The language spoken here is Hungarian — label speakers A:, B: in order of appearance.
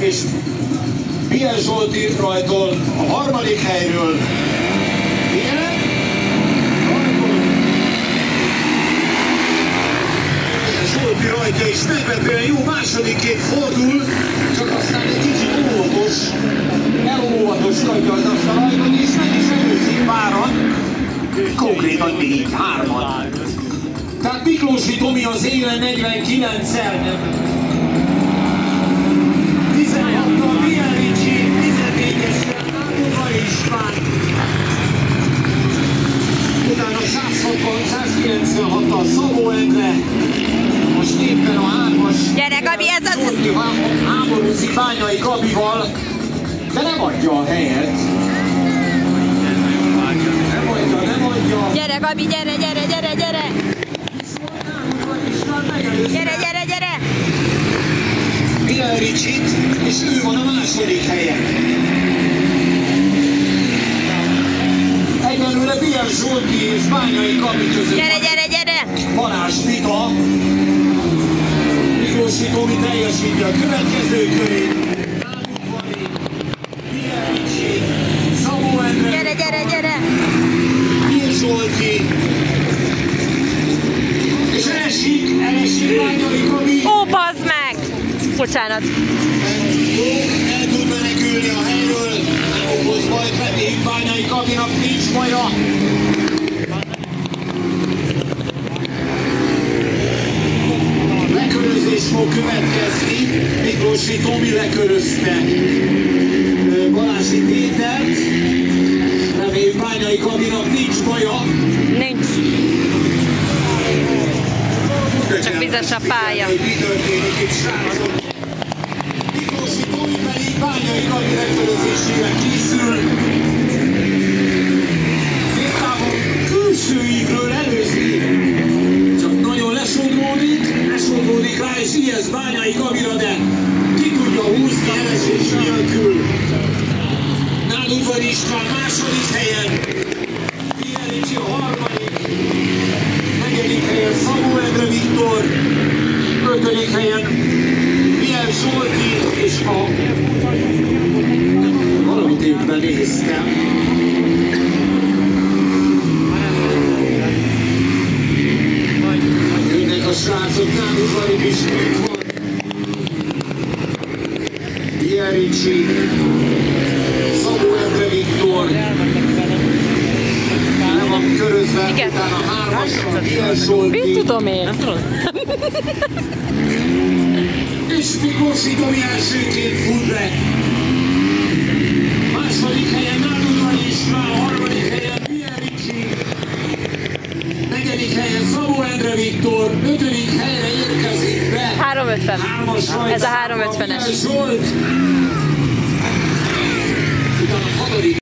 A: és Biel Zsolti rajtol a harmadik helyről. Igen? Zsolti rajta is meglepően jó másodikként fordul, csak aztán egy kicsit óvatos, elóvatoskodja az azt a rajtot, és meg is előzik páran, konkrétan még hárman. Tehát Miklósi Tomi az élen 49-el. 160-196-tal Szabó Endre. Most éppen a hármas.
B: Gyere, Gabi, ez az-
A: Háborúzik Bányai Gabival, de nem adja a helyet. Nem adja, nem adja.
B: Gyere, Gabi, gyere, gyere, gyere, gyere! Gyere, gyere, gyere!
A: Miel Ricsit, és ő van a második helyen. Zsolti és Bányai Gabi között
B: Gyere, gyere, gyere!
A: Balázs vita. Miklósi Tomi teljesíti a következő körét.
B: Gyere, gyere, gyere!
A: Biel Zsolti. És elesik, elesik Bányai Gabi.
B: Ó, bazd meg! Bocsánat.
A: Jó, el tud menekülni a helyről, nem okoz bajt, pedig Bányai Gabinak nincs baja. Fog következni, Miklósi Tomi lekörözte ö, Balázsi Pétert, reméljük Bányai Gabinak nincs baja.
B: Nincs. Csak vizes a pálya.
A: Hogy mi történik itt, srácok. Miklósi Tomi pedig Bányai Gabi lekörözésére készül. És ijesz Bányai Gabira, de ki tudja húzni elesés nélkül. Nádudvar István második helyen. Piericsi a harmadik. Negyedik helyen Szabó Endre Viktor. Ötödik helyen Miel Zsolti és a... Valamit éppen néztem. Jönnek a srácok, Nádudvari is itt van. Miel Ricsi. Szabó Viktor. Le van körözve,
B: Igen.
A: utána hármasra Miel Zsolti.
B: Mit tudom én?
A: És Miklósi Tomi elsőként
B: 350.
A: Hármas rajt
B: Ez a
A: számban
B: 350-es.